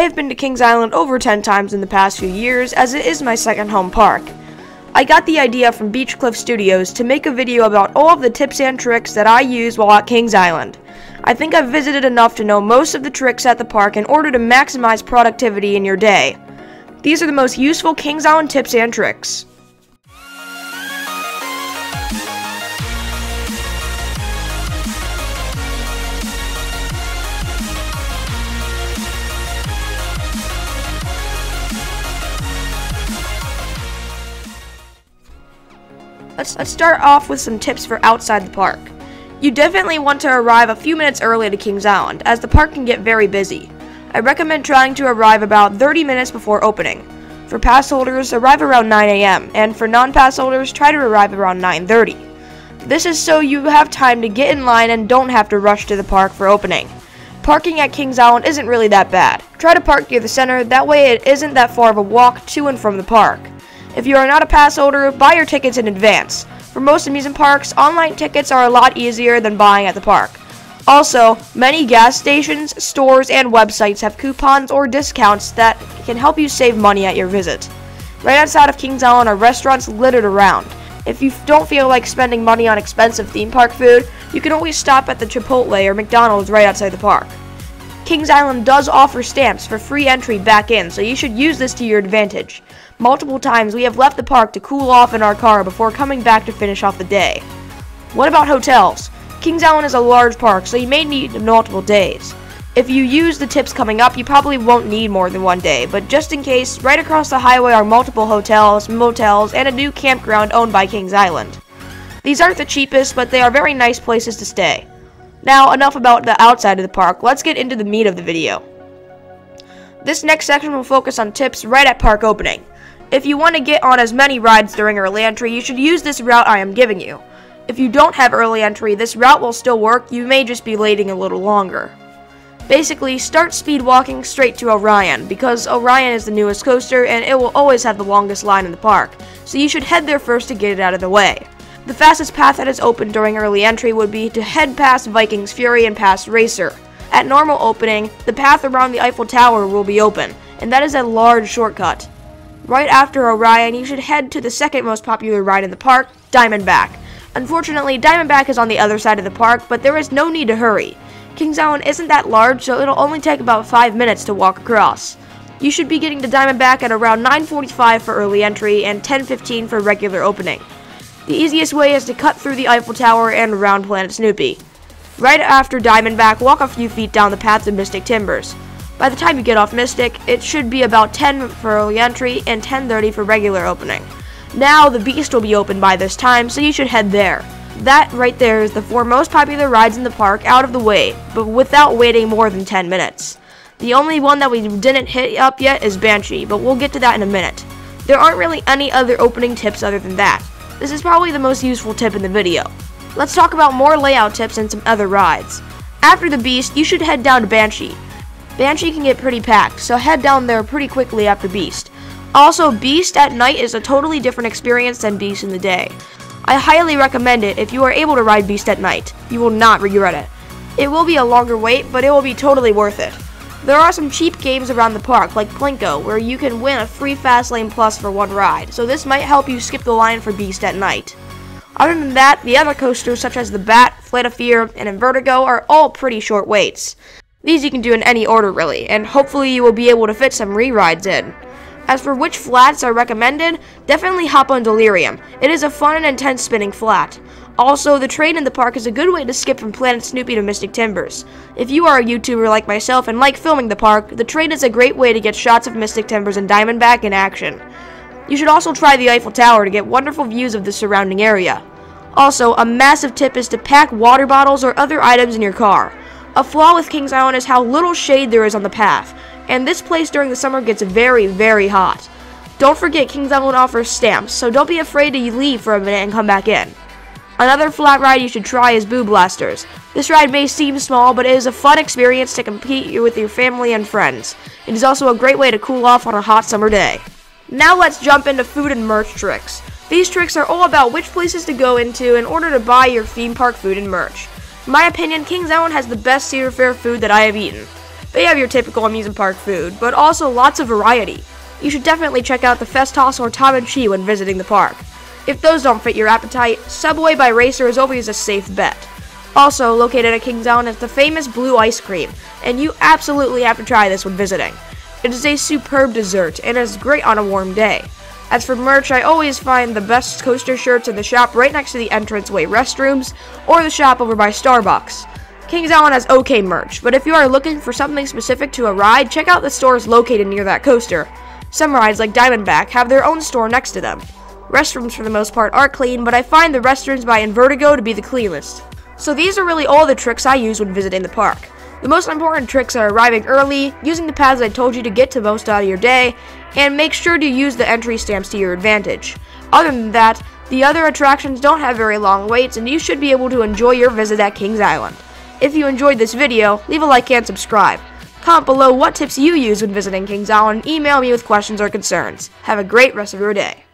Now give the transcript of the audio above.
I have been to Kings Island over 10 times in the past few years as it is my second home park. I got the idea from Beach Cliff Studios to make a video about all of the tips and tricks that I use while at Kings Island. I think I've visited enough to know most of the tricks at the park in order to maximize productivity in your day. These are the most useful Kings Island tips and tricks. Let's, let's start off with some tips for outside the park. You definitely want to arrive a few minutes early to Kings Island, as the park can get very busy. I recommend trying to arrive about 30 minutes before opening. For pass holders, arrive around 9 a.m., and for non-pass holders, try to arrive around 9.30. This is so you have time to get in line and don't have to rush to the park for opening. Parking at Kings Island isn't really that bad. Try to park near the center, that way it isn't that far of a walk to and from the park. If you are not a pass holder, buy your tickets in advance. For most amusement parks, online tickets are a lot easier than buying at the park. Also, many gas stations, stores, and websites have coupons or discounts that can help you save money at your visit. Right outside of Kings Island are restaurants littered around. If you don't feel like spending money on expensive theme park food, you can always stop at the Chipotle or McDonald's right outside the park. Kings Island does offer stamps for free entry back in, so you should use this to your advantage. Multiple times we have left the park to cool off in our car before coming back to finish off the day. What about hotels? Kings Island is a large park, so you may need multiple days. If you use the tips coming up, you probably won't need more than one day, but just in case, right across the highway are multiple hotels, motels, and a new campground owned by Kings Island. These aren't the cheapest, but they are very nice places to stay. Now, enough about the outside of the park, let's get into the meat of the video. This next section will focus on tips right at park opening. If you want to get on as many rides during early entry, you should use this route I am giving you. If you don't have early entry, this route will still work, you may just be waiting a little longer. Basically, start speed walking straight to Orion, because Orion is the newest coaster and it will always have the longest line in the park, so you should head there first to get it out of the way. The fastest path that is open during early entry would be to head past Viking's Fury and past Racer. At normal opening, the path around the Eiffel Tower will be open, and that is a large shortcut. Right after Orion, you should head to the second most popular ride in the park, Diamondback. Unfortunately, Diamondback is on the other side of the park, but there is no need to hurry. Kings Island isn't that large, so it'll only take about 5 minutes to walk across. You should be getting to Diamondback at around 9.45 for early entry and 10.15 for regular opening. The easiest way is to cut through the Eiffel Tower and around Planet Snoopy. Right after Diamondback, walk a few feet down the path to Mystic Timbers. By the time you get off Mystic, it should be about 10 for early entry and 10.30 for regular opening. Now, the Beast will be open by this time, so you should head there. That right there is the four most popular rides in the park out of the way, but without waiting more than 10 minutes. The only one that we didn't hit up yet is Banshee, but we'll get to that in a minute. There aren't really any other opening tips other than that. This is probably the most useful tip in the video. Let's talk about more layout tips and some other rides. After the Beast, you should head down to Banshee. Banshee can get pretty packed, so head down there pretty quickly after Beast. Also, Beast at night is a totally different experience than Beast in the day. I highly recommend it if you are able to ride Beast at night. You will not regret it. It will be a longer wait, but it will be totally worth it. There are some cheap games around the park, like Plinko, where you can win a free Fastlane Plus for one ride, so this might help you skip the line for Beast at night. Other than that, the other coasters such as the Bat, Flight of Fear, and Invertigo are all pretty short waits. These you can do in any order really, and hopefully you will be able to fit some re-rides in. As for which flats are recommended, definitely hop on Delirium. It is a fun and intense spinning flat. Also, the train in the park is a good way to skip from Planet Snoopy to Mystic Timbers. If you are a YouTuber like myself and like filming the park, the train is a great way to get shots of Mystic Timbers and Diamondback in action. You should also try the Eiffel Tower to get wonderful views of the surrounding area. Also, a massive tip is to pack water bottles or other items in your car. A flaw with Kings Island is how little shade there is on the path, and this place during the summer gets very, very hot. Don't forget Kings Island offers stamps, so don't be afraid to leave for a minute and come back in. Another flat ride you should try is Boo Blasters. This ride may seem small, but it is a fun experience to compete with your family and friends. It is also a great way to cool off on a hot summer day. Now let's jump into food and merch tricks. These tricks are all about which places to go into in order to buy your theme park food and merch. In my opinion, Kings Island has the best Cedar Fair food that I have eaten. They have your typical amusement park food, but also lots of variety. You should definitely check out the Festhaus or Tom and Chee when visiting the park. If those don't fit your appetite, Subway by Racer is always a safe bet. Also, located at Kings Island is the famous blue ice cream, and you absolutely have to try this when visiting. It is a superb dessert and is great on a warm day. As for merch, I always find the best coaster shirts in the shop right next to the entranceway restrooms or the shop over by Starbucks. Kings Island has okay merch, but if you are looking for something specific to a ride, check out the stores located near that coaster. Some rides, like Diamondback, have their own store next to them. Restrooms, for the most part, are clean, but I find the restrooms by Invertigo to be the cleanest. So these are really all the tricks I use when visiting the park. The most important tricks are arriving early, using the paths I told you to get to most out of your day, and make sure to use the entry stamps to your advantage. Other than that, the other attractions don't have very long waits and you should be able to enjoy your visit at Kings Island. If you enjoyed this video, leave a like and subscribe. Comment below what tips you use when visiting Kings Island and email me with questions or concerns. Have a great rest of your day.